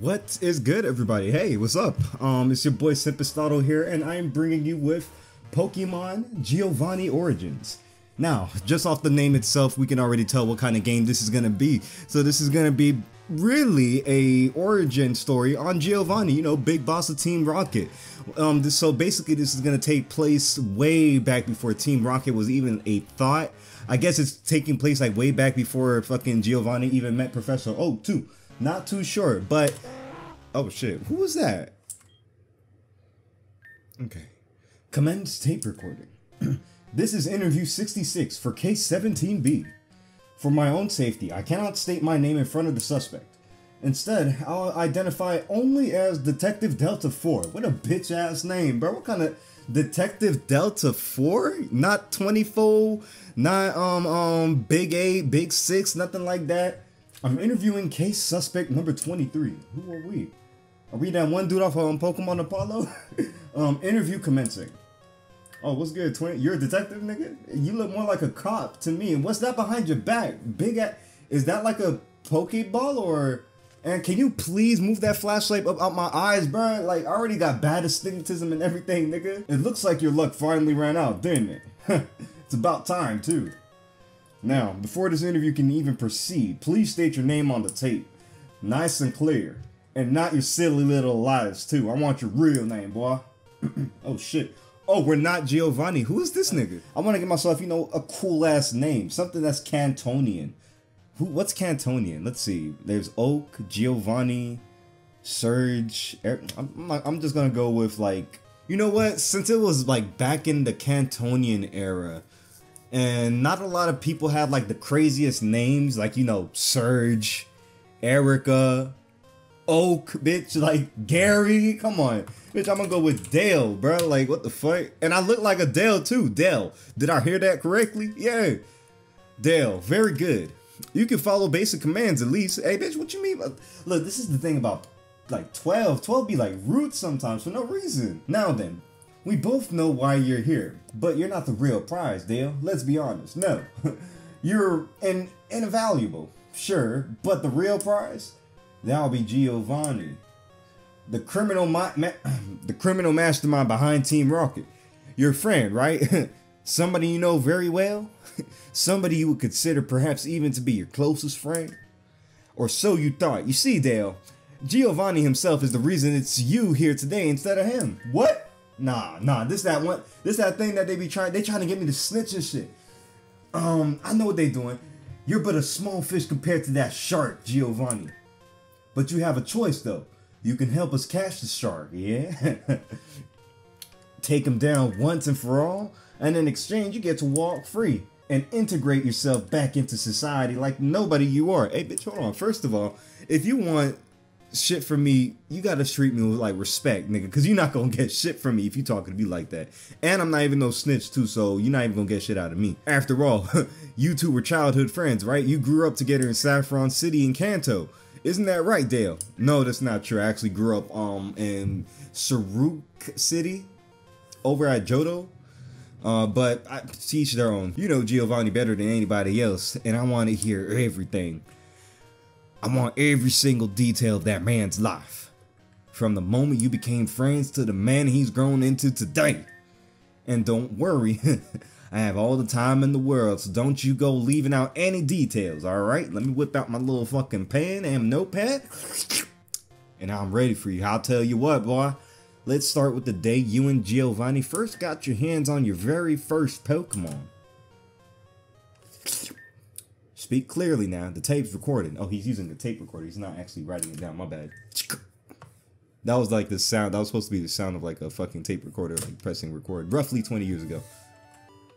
What is good, everybody? Hey, what's up? Um, it's your boy Simpistotle here, and I'm bringing you with Pokemon Giovanni Origins. Now, just off the name itself, we can already tell what kind of game this is gonna be. So this is gonna be really a origin story on Giovanni, you know, big boss of Team Rocket. Um, this, so basically, this is gonna take place way back before Team Rocket was even a thought. I guess it's taking place like way back before fucking Giovanni even met Professor Oak too. Not too sure, but oh shit, who was that? Okay, commence tape recording. this is interview 66 for case 17B. For my own safety, I cannot state my name in front of the suspect. Instead, I'll identify only as Detective Delta 4. What a bitch ass name, bro. What kind of Detective Delta 4? Not 24, not um um Big 8, Big 6, nothing like that. I'm interviewing case suspect number 23. Who are we? Are we that one dude off um, Pokemon Apollo? um, interview commencing. Oh, what's good, 20? You're a detective, nigga? You look more like a cop to me. And what's that behind your back? Big at is that like a Pokeball or and can you please move that flashlight up out my eyes, bro? Like I already got bad astigmatism and everything, nigga. It looks like your luck finally ran out, didn't it? it's about time too. Now, before this interview can even proceed, please state your name on the tape. Nice and clear. And not your silly little lies, too. I want your real name, boy. oh, shit. Oh, we're not Giovanni. Who is this nigga? I want to get myself, you know, a cool ass name. Something that's Cantonian. Who? What's Cantonian? Let's see. There's Oak, Giovanni, Surge. Er, I'm, I'm just to go with, like, you know what? Since it was, like, back in the Cantonian era, and not a lot of people have like the craziest names, like you know Surge, Erica, Oak, bitch, like Gary. Come on, bitch, I'm gonna go with Dale, bro. Like what the fuck? And I look like a Dale too. Dale, did I hear that correctly? Yeah, Dale, very good. You can follow basic commands at least. Hey, bitch, what you mean? Look, this is the thing about like 12. 12 be like rude sometimes for no reason. Now then, we both know why you're here, but you're not the real prize, Dale. Let's be honest. No. you're in, invaluable, sure, but the real prize? That'll be Giovanni. The criminal the criminal mastermind behind Team Rocket. Your friend, right? Somebody you know very well? Somebody you would consider perhaps even to be your closest friend? Or so you thought. You see, Dale, Giovanni himself is the reason it's you here today instead of him. What? Nah, nah, this that one, this that thing that they be trying, they trying to get me to snitch and shit. Um, I know what they doing. You're but a small fish compared to that shark, Giovanni. But you have a choice though. You can help us catch the shark, yeah? Take him down once and for all, and in exchange you get to walk free and integrate yourself back into society like nobody you are. Hey, bitch, hold on. First of all, if you want shit from me, you gotta treat me with like respect, nigga. Cause you're not gonna get shit from me if you talking to me like that. And I'm not even no snitch too, so you're not even gonna get shit out of me. After all, you two were childhood friends, right? You grew up together in Saffron City in Kanto. Isn't that right, Dale? No, that's not true. I actually grew up um in Saruk City over at Johto. Uh, but I teach their own. You know Giovanni better than anybody else, and I want to hear everything. I want every single detail of that man's life. From the moment you became friends to the man he's grown into today. And don't worry, I have all the time in the world, so don't you go leaving out any details, alright? Let me whip out my little fucking pen and notepad. And I'm ready for you. I'll tell you what, boy. Let's start with the day you and Giovanni first got your hands on your very first Pokemon. Speak clearly now. The tape's recording. Oh, he's using the tape recorder. He's not actually writing it down. My bad. That was like the sound. That was supposed to be the sound of like a fucking tape recorder, like pressing record, roughly 20 years ago.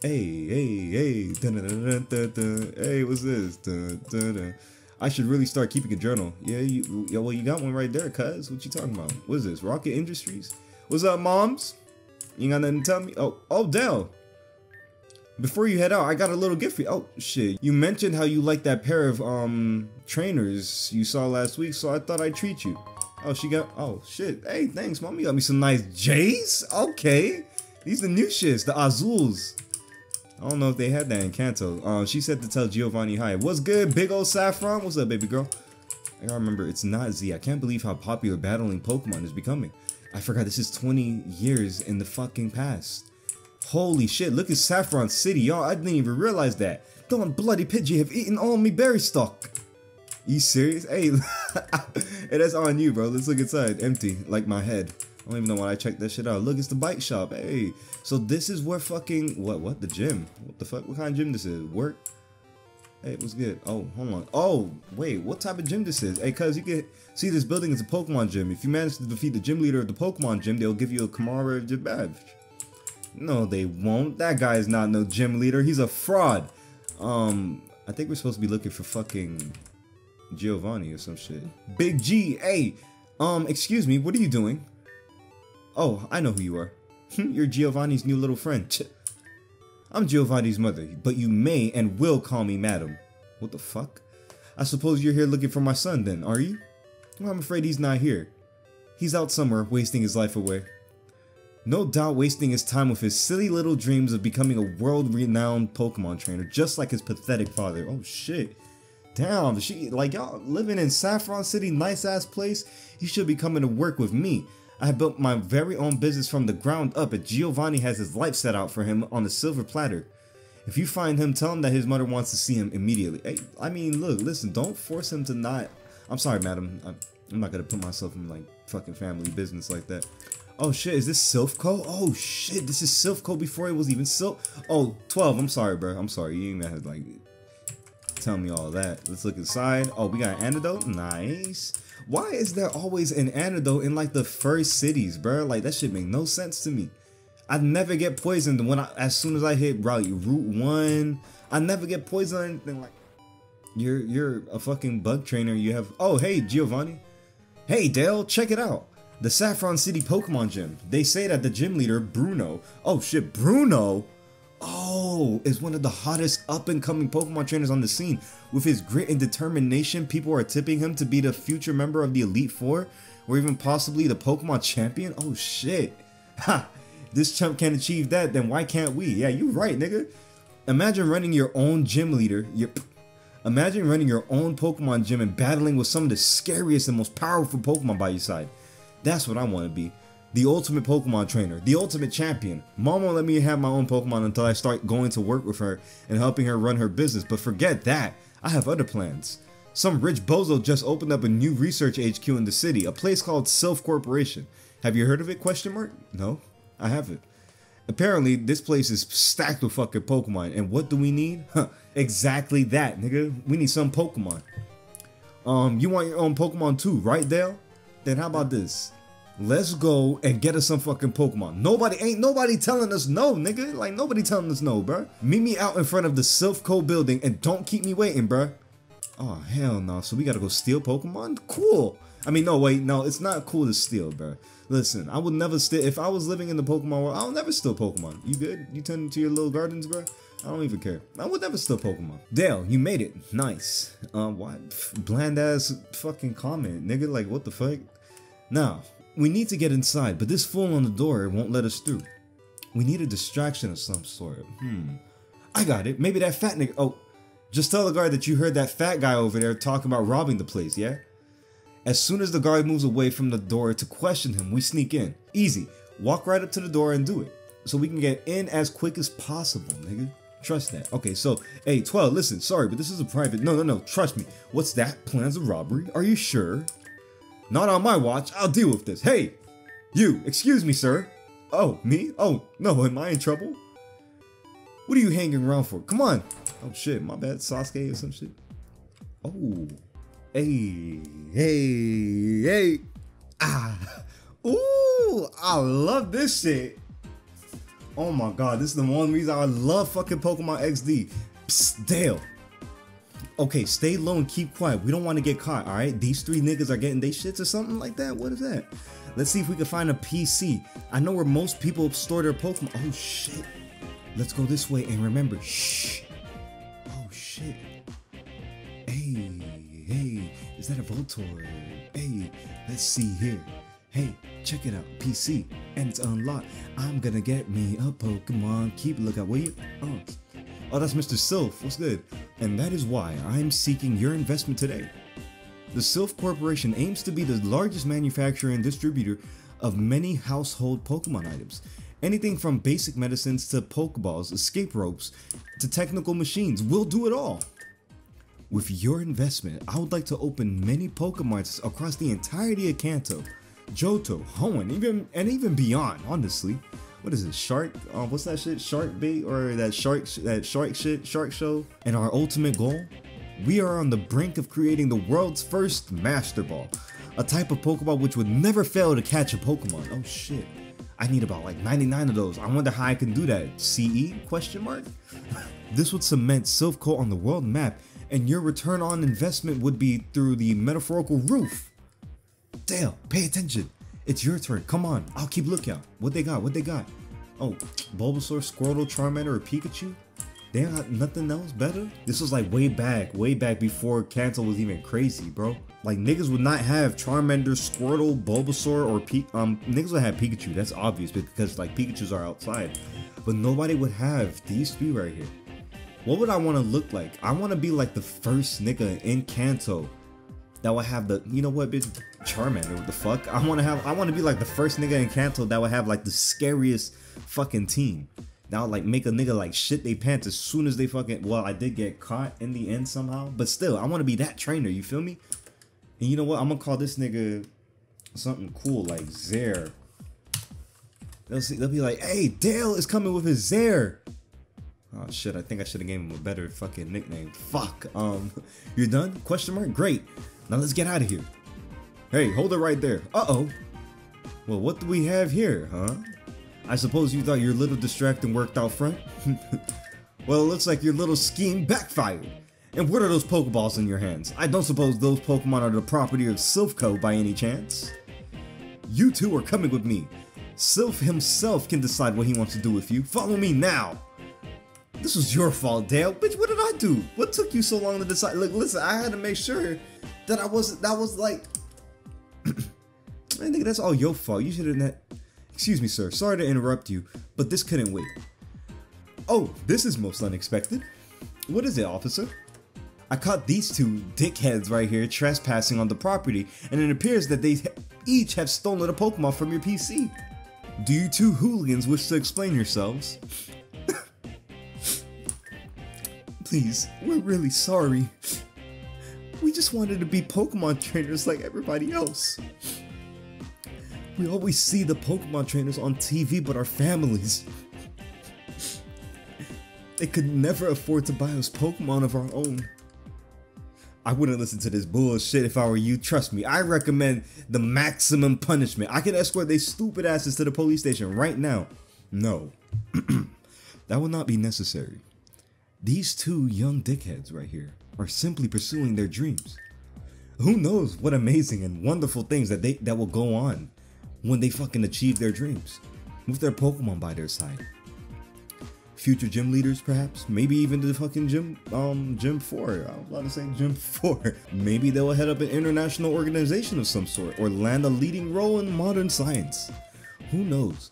Hey, hey, hey, dun, dun, dun, dun, hey, what's this? Dun, dun, dun. I should really start keeping a journal. Yeah, you, yeah, well, you got one right there, cuz. What you talking about? What is this? Rocket Industries? What's up, moms? You got nothing to tell me? Oh, oh, Dell. Before you head out, I got a little gift for you. Oh, shit. You mentioned how you like that pair of, um, trainers you saw last week, so I thought I'd treat you. Oh, she got, oh, shit. Hey, thanks, mommy. Got me some nice J's? Okay. These the new shits, the Azules. I don't know if they had that in Kanto. Uh, she said to tell Giovanni hi. What's good, big old Saffron? What's up, baby girl? I gotta remember, it's not Z. I can't believe how popular battling Pokemon is becoming. I forgot this is 20 years in the fucking past. Holy shit, look at Saffron City, y'all. I didn't even realize that. Don bloody Pidgey have eaten all me berry stock. You serious? Hey, that's on you, bro. Let's look inside. Empty, like my head. I don't even know why I checked that shit out. Look, it's the bike shop. Hey, so this is where fucking what? What the gym? What the fuck? What kind of gym this is? Work? Hey, it was good? Oh, hold on. Oh, wait, what type of gym this is? Hey, cuz you can see this building is a Pokemon gym. If you manage to defeat the gym leader of the Pokemon gym, they'll give you a commemorative badge. No, they won't. That guy is not no gym leader. He's a fraud. Um, I think we're supposed to be looking for fucking Giovanni or some shit. Big G, hey, um, excuse me, what are you doing? Oh, I know who you are. You're Giovanni's new little friend. I'm Giovanni's mother, but you may and will call me madam. What the fuck? I suppose you're here looking for my son then, are you? Well, I'm afraid he's not here. He's out somewhere, wasting his life away. No doubt wasting his time with his silly little dreams of becoming a world-renowned Pokemon trainer, just like his pathetic father. Oh shit. Damn, she like y'all living in Saffron City, nice ass place. You should be coming to work with me. I built my very own business from the ground up, and Giovanni has his life set out for him on a silver platter. If you find him, tell him that his mother wants to see him immediately. Hey, I mean, look, listen, don't force him to not. I'm sorry, madam. I'm, I'm not gonna put myself in like fucking family business like that. Oh shit, is this Silph Co? Oh shit, this is Silph Co before it was even Silph. Oh, 12, I'm sorry, bro. I'm sorry. You ain't gonna have to, like, tell me all that. Let's look inside. Oh, we got an antidote. Nice. Why is there always an antidote in, like, the first cities, bro? Like, that shit make no sense to me. I never get poisoned when I, as soon as I hit route Route 1. I never get poisoned or anything like you're you're a fucking bug trainer. You have oh hey Giovanni, hey Dale, check it out. The Saffron City Pokemon Gym. They say that the gym leader, Bruno, oh shit, Bruno, oh, is one of the hottest up and coming Pokemon trainers on the scene. With his grit and determination, people are tipping him to be the future member of the Elite Four, or even possibly the Pokemon champion. Oh shit. Ha! This chump can achieve that, then why can't we? Yeah, you right, nigga. Imagine running your own gym leader. Your, imagine running your own Pokemon gym and battling with some of the scariest and most powerful Pokemon by your side. That's what I want to be. The ultimate Pokemon trainer, the ultimate champion. Mom won't let me have my own Pokemon until I start going to work with her and helping her run her business, but forget that. I have other plans. Some rich bozo just opened up a new research HQ in the city, a place called Silph Corporation. Have you heard of it? Question mark? No, I haven't. Apparently, this place is stacked with fucking Pokemon, and what do we need? Huh, exactly that, nigga. We need some Pokemon. Um, you want your own Pokemon too, right, Dale? Then how about this? Let's go and get us some fucking Pokemon. Nobody ain't nobody telling us no, nigga. Like nobody telling us no, bro. Meet me out in front of the Silph Co building and don't keep me waiting, bro. Oh hell no. So we gotta go steal Pokemon? Cool. I mean, no, wait, no, it's not cool to steal, bro. Listen, I would never steal. If I was living in the Pokemon world, I'll never steal Pokemon. You good? You tend to your little gardens, bro? I don't even care. I would never steal Pokemon. Dale, you made it. Nice. Um, what? Bland ass fucking comment, nigga. Like, what the fuck? Now, we need to get inside, but this fool on the door won't let us through. We need a distraction of some sort. Hmm. I got it. Maybe that fat nigga. Oh, just tell the guard that you heard that fat guy over there talking about robbing the place, yeah? As soon as the guard moves away from the door to question him, we sneak in. Easy. Walk right up to the door and do it. So we can get in as quick as possible, nigga. Trust that. Okay, so, hey, 12, listen, sorry, but this is a private. No, no, no, trust me. What's that? Plans of robbery? Are you sure? Not on my watch. I'll deal with this. Hey! You! Excuse me, sir! Oh, me? Oh, no, am I in trouble? What are you hanging around for? Come on! Oh shit, my bad. Sasuke or some shit. Oh. Hey, hey, hey. Ah. Ooh, I love this shit. Oh my god, this is the one reason I love fucking Pokemon XD. Psst, Dale. Okay, stay low and keep quiet. We don't want to get caught, alright? These three niggas are getting they shits or something like that. What is that? Let's see if we can find a PC. I know where most people store their Pokemon. Oh shit. Let's go this way and remember, shh. Oh shit. Hey, hey, is that a Voltorb? Hey, let's see here. Hey, check it out, PC, and it's unlocked. I'm gonna get me a Pokemon. Keep a lookout, will you? Oh, Oh, that's Mr. Silph, What's good? And that is why I'm seeking your investment today. the Silph Corporation aims to be the largest manufacturer and distributor of many household Pokemon items. Anything from basic medicines to Pokeballs, escape ropes, to technical machines, we'll do it all. With your investment, I would like to open many Pokemarts across the entirety of Kanto, Johto, Hoenn, even and even beyond. Honestly, what is it? Shark? Uh, what's that shit? Shark bait or that shark? That shark shit? Shark show? And our ultimate goal? We are on the brink of creating the world's first Master Ball, a type of Pokeball which would never fail to catch a Pokemon. Oh shit. I need about like 99 of those. I wonder how I can do that. CE? Question mark? this would cement Silph Co on the world map and your return on investment would be through the metaphorical roof. Dale, pay attention. It's your turn. Come on, I'll keep lookout. What they got? What they got? Oh, Bulbasaur, Squirtle, Charmander, or Pikachu? They got nothing else better? This was like way back, way back before Kanto was even crazy, bro. Like niggas would not have Charmander, Squirtle, Bulbasaur, or P um niggas would have Pikachu. That's obvious because like Pikachu's are outside. But nobody would have these three right here. What would I want to look like? I want to be like the first nigga in Kanto that would have the, you know what, bitch, Charmander, what the fuck? I want to have, I want to be like the first nigga in Kanto that would have like the scariest fucking team. That would like make a nigga like shit they pants as soon as they fucking, well, I did get caught in the end somehow, but still, I want to be that trainer, you feel me? And you know what, I'm gonna call this nigga something cool like Zair. They'll, see, they'll be like, hey, Dale is coming with his Zair. Oh shit, I think I should have gave him a better fucking nickname. Fuck. Um, you're done? Question mark? Great. Now let's get out of here. Hey, hold it right there. Uh-oh. Well, what do we have here, huh? I suppose you thought your little distracting worked out front? well, it looks like your little scheme backfired. And what are those Pokeballs in your hands? I don't suppose those Pokemon are the property of Silph Co by any chance? You two are coming with me. Silph himself can decide what he wants to do with you. Follow me now! This was your fault, Dale. Bitch, what did I do? What took you so long to decide? Look, listen, I had to make sure that I wasn't, that was like, I think that's all your fault. You should have, excuse me, sir. Sorry to interrupt you, but this couldn't wait. Oh, this is most unexpected. What is it, officer? I caught these two dickheads right here trespassing on the property, and it appears that they each have stolen a Pokemon from your PC. Do you two hooligans wish to explain yourselves? Please, we're really sorry. We just wanted to be Pokemon trainers like everybody else. We always see the Pokemon trainers on TV, but our families. They could never afford to buy us Pokemon of our own. I wouldn't listen to this bullshit if I were you. Trust me, I recommend the maximum punishment. I can escort these stupid asses to the police station right now. No, that will not be necessary. These two young dickheads right here are simply pursuing their dreams. Who knows what amazing and wonderful things that they that will go on when they fucking achieve their dreams with their Pokemon by their side. Future gym leaders, perhaps, maybe even the fucking gym, um, gym four. I was about to say gym four. Maybe they will head up an international organization of some sort or land a leading role in modern science. Who knows?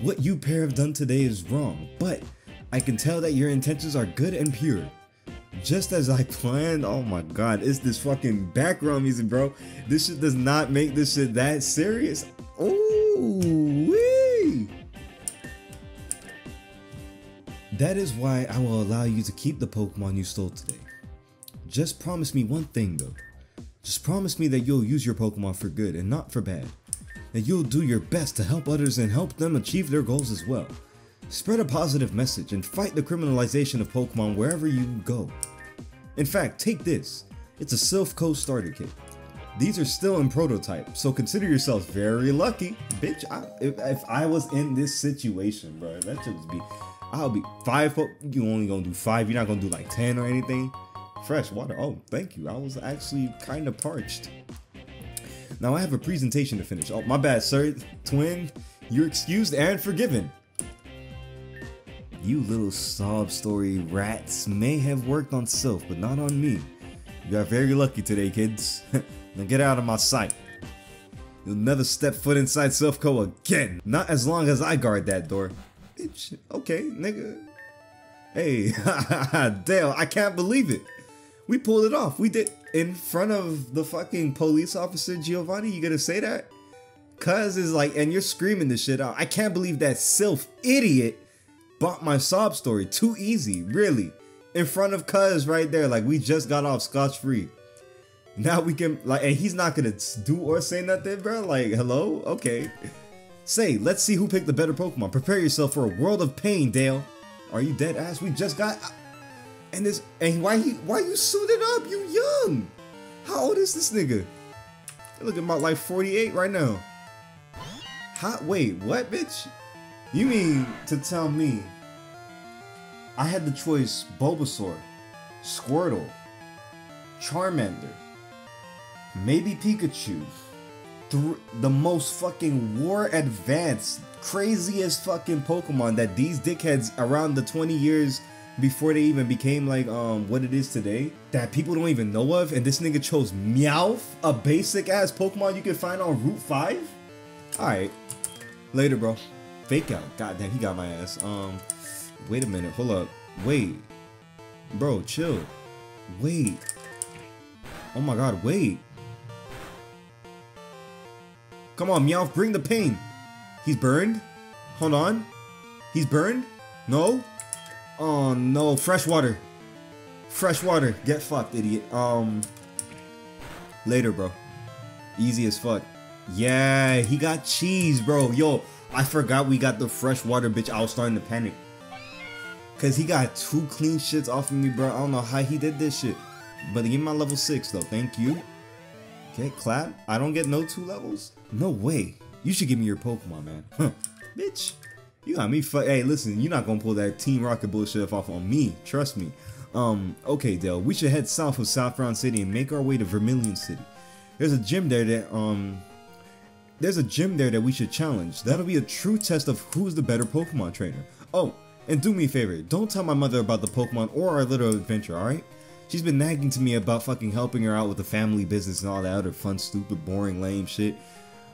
What you pair have done today is wrong, but I can tell that your intentions are good and pure. Just as I planned, oh my god, it's this fucking background music, bro. This shit does not make this shit that serious. Ooh, wee. That is why I will allow you to keep the Pokemon you stole today. Just promise me one thing though. Just promise me that you'll use your Pokemon for good and not for bad. That you'll do your best to help others and help them achieve their goals as well. Spread a positive message and fight the criminalization of Pokemon wherever you go. In fact, take this. It's a Silph Co starter kit. These are still in prototype, so consider yourself very lucky. Bitch, I, if, if, I was in this situation, bro, that should be, I'll be five, you only gonna do five, you're not gonna do like 10 or anything. Fresh water, oh, thank you. I was actually kind of parched. Now I have a presentation to finish. Oh, my bad, sir. Twin, you're excused and forgiven. You little sob story rats may have worked on Silph, but not on me. You got very lucky today, kids. now get out of my sight. You'll never step foot inside Silph Co again. Not as long as I guard that door. Bitch, okay, nigga. Hey, Dale, I can't believe it. We pulled it off. We did. in front of the fucking police officer Giovanni? You gonna say that? Cuz is like, and you're screaming this shit out. I can't believe that Silph idiot bought my sob story. Too easy, really. In front of Cuz right there, like we just got off scotch free. Now we can like, and he's not gonna do or say nothing, bro. Like, hello, okay. Say, let's see who picked the better Pokemon. Prepare yourself for a world of pain, Dale. Are you dead ass? We just got, uh, and this, and why he, why you suited up? You young. How old is this nigga? Look looking about like 48 right now. Hot, wait, what, bitch? You mean to tell me I had the choice Bulbasaur, Squirtle, Charmander, maybe Pikachu, th- the most fucking war advanced, craziest fucking Pokemon that these dickheads around the 20 years before they even became like um what it is today that people don't even know of and this nigga chose Meowth, a basic ass Pokemon you can find on Route 5? Alright. Later, bro. Fake out. God damn, he got my ass. Um wait a minute, hold up. Wait. Bro, chill. Wait. Oh my god, wait. Come on, Meowth, bring the pain. He's burned? Hold on. He's burned? No? Oh no, fresh water. Fresh water. Get fucked, idiot. Um later, bro. Easy as fuck. Yeah, he got cheese, bro. Yo, I forgot we got the fresh water, bitch. I was starting to panic. Cause he got two clean shits off of me, bro. I don't know how he did this shit. But give me my level six though. Thank you. Okay, clap. I don't get no two levels. No way. You should give me your Pokemon, man. Huh. Bitch. You got me fu- Hey, listen, you're not gonna pull that Team Rocket bullshit off on me. Trust me. Um, okay, Dale, we should head south of Saffron City and make our way to Vermilion City. There's a gym there that, um, there's a gym there that we should challenge. That'll be a true test of who's the better Pokemon trainer. Oh, and do me a favor, don't tell my mother about the Pokemon or our little adventure, alright? She's been nagging to me about fucking helping her out with the family business and all that other fun, stupid, boring, lame shit.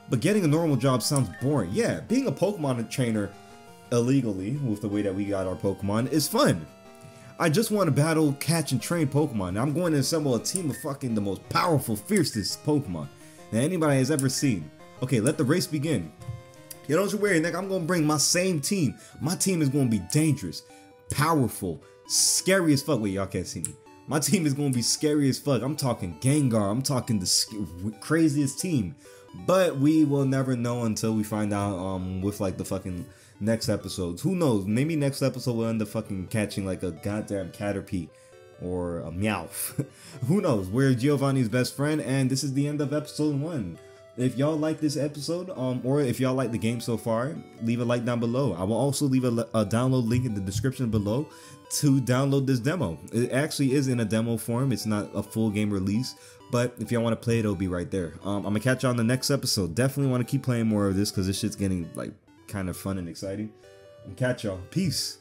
But getting a normal job sounds boring. Yeah, being a Pokemon trainer illegally, with the way that we got our Pokemon, is fun. I just want to battle, catch, and train Pokemon. I'm going to assemble a team of fucking the most powerful, fiercest Pokemon that anybody has ever seen. Okay, let the race begin. You don't you worry, nigga. I'm gonna bring my same team. My team is gonna be dangerous, powerful, scary as fuck. Wait, y'all can't see me. My team is gonna be scary as fuck. I'm talking Gengar. I'm talking the craziest team. But we will never know until we find out um with like the fucking next episodes. Who knows? Maybe next episode we'll end up fucking catching like a goddamn Caterpie or a Meowth. Who knows? We're Giovanni's best friend, and this is the end of episode one. If y'all like this episode, um, or if y'all like the game so far, leave a like down below. I will also leave a, a download link in the description below to download this demo. It actually is in a demo form. It's not a full game release, but if y'all want to play it, it'll be right there. Um, I'm gonna catch y'all on the next episode. Definitely want to keep playing more of this because this shit's getting like kind of fun and exciting. And catch y'all. Peace.